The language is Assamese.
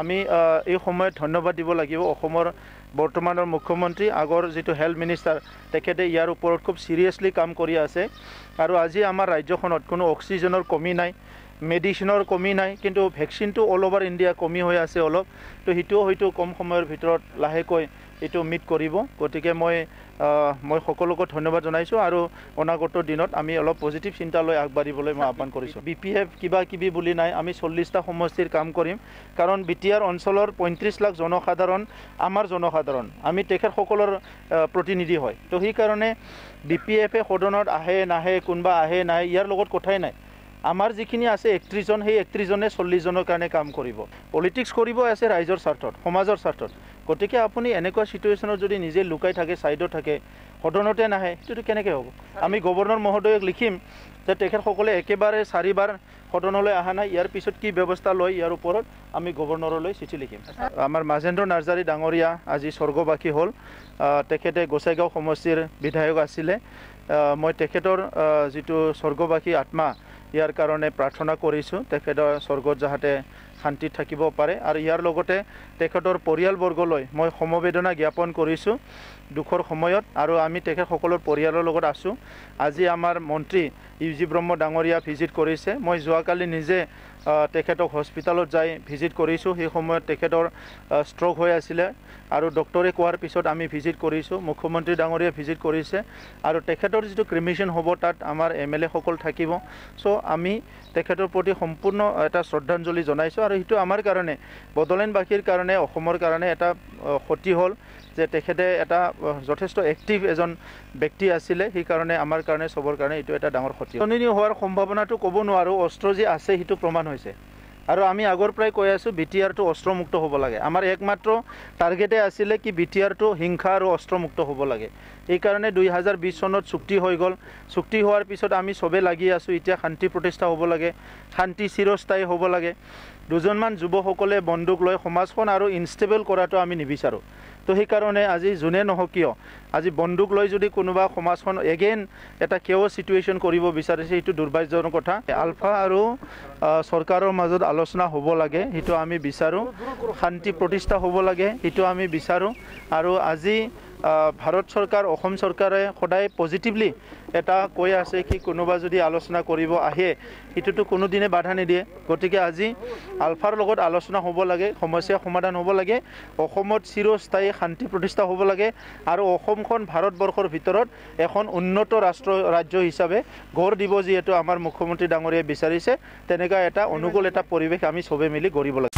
আমি এই সময়ত ধন্যবাদ দিব লাগিব অসমৰ বৰ্তমানৰ মুখ্যমন্ত্ৰী আগৰ যিটো হেল্থ মিনিষ্টাৰ তেখেতে ইয়াৰ ওপৰত খুব ছিৰিয়াছলি কাম কৰি আছে। আৰু আজি আমাৰ ৰাজ্যখনত কোনো অক্সিজেনৰ কমি নাই। মেডিচিনৰ কমি নাই কিন্তু ভেকচিনটো অল অভাৰ ইণ্ডিয়া কমি হৈ আছে অলপ। তো সেইটোও হয়তো কম সময়ৰ ভিতৰত লাহেকৈ এইটো মিট কৰিব। গতিকে মই মই সকলোকে ধন্যবাদ জনাইছোঁ আৰু অনাগত দিনত আমি অলপ পজিটিভ চিন্তা লৈ আগবাঢ়িবলৈ মই আহ্বান কৰিছোঁ। বি পি এফ কিবা কিবি বুলি নাই আমি চল্লিছটা সমষ্টিৰ কাম কৰিম। কাৰণ বি টি আৰ অঞ্চলৰ পঁয়ত্ৰিছ লাখ জনসাধাৰণ আমাৰ জনসাধাৰণ। আমি তেখেতসকলৰ প্ৰতিনিধি হয়। তো সেইকাৰণে বি পি এফে সদনত আহে নাহে কোনোবা আহে নাহে ইয়াৰ লগত কথাই নাই। আমাৰ যিখিনি আছে একত্ৰিছজন সেই একত্ৰিছজনে চল্লিছজনৰ কাৰণে কাম কৰিব। পলিটিক্স কৰিব আছে ৰাইজৰ স্বাৰ্থত সমাজৰ স্বাৰ্থত। গতিকে আপুনি এনেকুৱা চিটুৱেশ্যনত যদি নিজে লুকাই থাকে ছাইডত থাকে সদনতে নাহে সেইটোতো কেনেকৈ হ'ব? আমি গৱৰ্ণৰ মহোদয়ক লিখিম যে তেখেতসকলে একেবাৰে চাৰিবাৰ সদনলৈ অহা নাই ইয়াৰ পিছত কি ব্যৱস্থা লয় ইয়াৰ ওপৰত আমি গৱৰ্ণৰলৈ চিঠি লিখিম। আমাৰ মাজেন্দ্ৰ নাৰ্জাৰী ডাঙৰীয়া আজি স্বৰ্গবাসী হ'ল। তেখেতে গোচাইগাঁও সমষ্টিৰ বিধায়ক আছিলে। মই তেখেতৰ যিটো স্বৰ্গবাসী আত্মা ইয়াৰ কাৰণে প্ৰাৰ্থনা কৰিছোঁ। তেখেতৰ স্বৰ্গত যাহাতে শান্তিত থাকিব পাৰে আৰু ইয়াৰ লগতে তেখেতৰ পৰিয়ালবৰ্গলৈ মই সমবেদনা জ্ঞাপন কৰিছোঁ দুখৰ সময়ত আৰু আমি তেখেতসকলৰ পৰিয়ালৰ লগত আছোঁ। আজি আমাৰ মন্ত্ৰী ইউ জি ব্ৰহ্ম ডাঙৰীয়া ভিজিট কৰিছে। মই যোৱাকালি নিজে তেখেতক হস্পিটেলত যাই ভিজিট কৰিছোঁ। সেই সময়ত তেখেতৰ ষ্ট্ৰক হৈ আছিলে আৰু ডক্টৰে কোৱাৰ পিছত আমি ভিজিট কৰিছোঁ। মুখ্যমন্ত্ৰী ডাঙৰীয়া ভিজিট কৰিছে আৰু তেখেতৰ যিটো ক্ৰিমিশ্যন হ'ব তাত আমাৰ এম এল এসকল থাকিব। চ' আমি তেখেতৰ প্ৰতি সম্পূৰ্ণ এটা শ্ৰদ্ধাঞ্জলি জনাইছোঁ আৰু সেইটো আমাৰ কাৰণে বডোলেণ্ডবাসীৰ কাৰণে অসমৰ কাৰণে এটা ক্ষতি হ'ল যে তেখেতে এটা যথেষ্ট এক্টিভ এজন ব্যক্তি আছিলে সেইকাৰণে আমাৰ কাৰণে চবৰ কাৰণে এইটো এটা ডাঙৰ ক্ষতি হোৱাৰ সম্ভাৱনাটো ক'ব নোৱাৰোঁ অস্ত্ৰ যে আছে সেইটো প্ৰমাণ হৈছে। আৰু আমি আগৰ পৰাই কৈ আছোঁ বি টি আৰটো অস্ত্ৰমুক্ত হ'ব লাগে। আমাৰ একমাত্ৰ টাৰ্গেটে আছিলে কি বি টি আৰটো হিংসা আৰু অস্ত্ৰমুক্ত হ'ব লাগে। সেইকাৰণে দুই হাজাৰ বিছ চনত চুক্তি হৈ গ'ল। চুক্তি হোৱাৰ পিছত আমি চবেই লাগি আছোঁ এতিয়া শান্তি প্ৰতিষ্ঠা হ'ব লাগে শান্তি চিৰস্থায়ী হ'ব লাগে। দুজনমান যুৱকসকলে বন্দুক লৈ সমাজখন আৰু ইনষ্টেবল কৰাটো আমি নিবিচাৰোঁ। তো সেইকাৰণে আজি যোনে নহওক কিয় আজি বন্দুক লৈ যদি কোনোবা সমাজখন এগেইন এটা কেও চিটুৱেশ্যন কৰিব বিচাৰিছে সেইটো দুৰ্ভাগ্যজনক কথা। আলফা আৰু চৰকাৰৰ মাজত আলোচনা হ'ব লাগে সেইটো আমি বিচাৰোঁ। শান্তি প্ৰতিষ্ঠা হ'ব লাগে সেইটো আমি বিচাৰোঁ। আৰু আজি ভাৰত চৰকাৰ অসম চৰকাৰে সদায় পজিটিভলি এটা কৈ আছে কি কোনোবা যদি আলোচনা কৰিব আহে সেইটোতো কোনোদিনে বাধা নিদিয়ে। গতিকে আজি আলফাৰ লগত আলোচনা হ'ব লাগে সমস্যা সমাধান হ'ব লাগে অসমত চিৰস্থায়ী শান্তি প্ৰতিষ্ঠা হ'ব লাগে আৰু অসমখন ভাৰতবৰ্ষৰ ভিতৰত এখন উন্নত ৰাষ্ট্ৰ ৰাজ্য হিচাপে গঢ় দিব যিহেতু আমাৰ মুখ্যমন্ত্ৰী ডাঙৰীয়াই বিচাৰিছে। তেনেকুৱা এটা অনুকূল এটা পৰিৱেশ আমি চবে মিলি গঢ়িব লাগে।